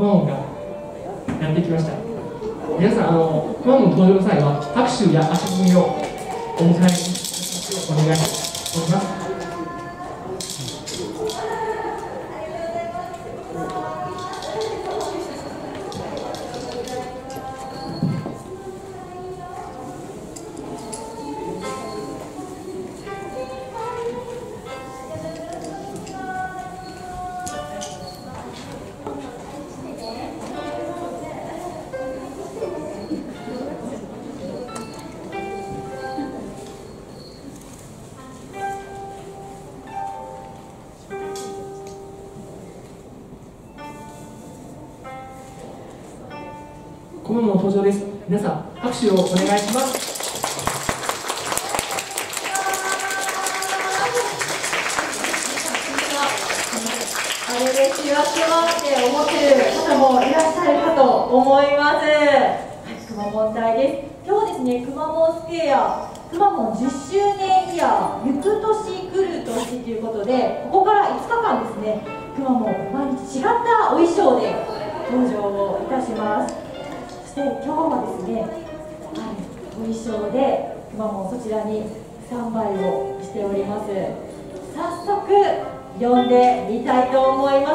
くまモンがやってきました。皆さんあのくまモン登場の際は拍手や足踏みをお迎えお願いします。コモンの登場です皆さん拍手をお願いしますあれでシワシワって思ってる方もいらっしゃるかと思います。はい、くまモン隊です。今日ですね、くまモンスクエア、くまモン10周年イヤー、行く年来る年ということで、ここから5日間ですね、くまモン毎日違ったお衣装で登場をいたします。そして今日はですね、はい、お衣装でくまモンそちらにスタンバイをしております。早速呼んでみたいと思います。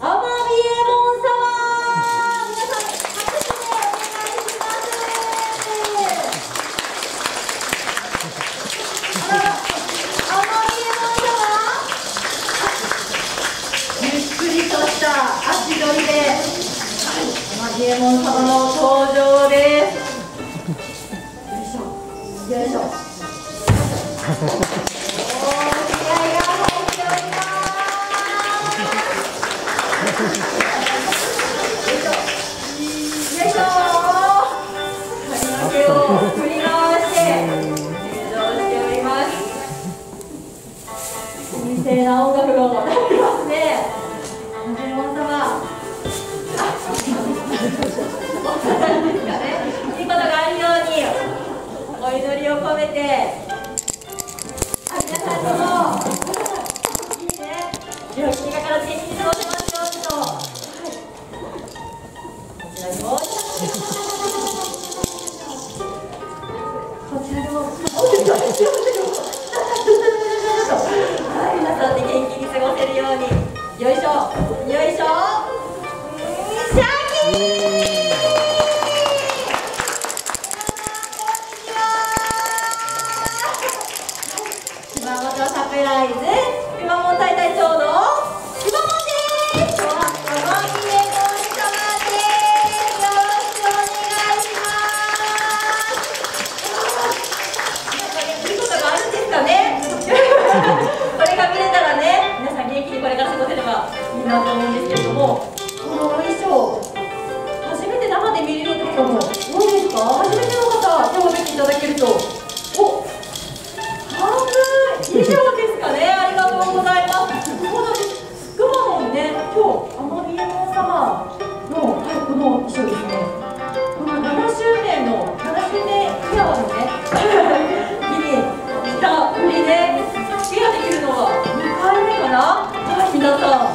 アマビエモン様、皆さん拍手でお願いします。あら、アマビエモン様、ゆっくりとした足取りで、はい、アマビエモン様の登場です。よいしょ、よいしょ。おー込めて。あ皆さんともいいね病気がから元気に過ごせます。ようにと、はい、こちらにもこちらにもはい皆さんで元気に過ごせるように。よいしょ。よいしょ。シャキー熊本サプライズ熊本大隊長の熊本です今日は熊峰ゴン様ですよろしくお願いしますなんかねいいことがあるんです。かねこれが見れたらね皆さん元気にこれから過ごせればいいなと思うんですけれども 주셔서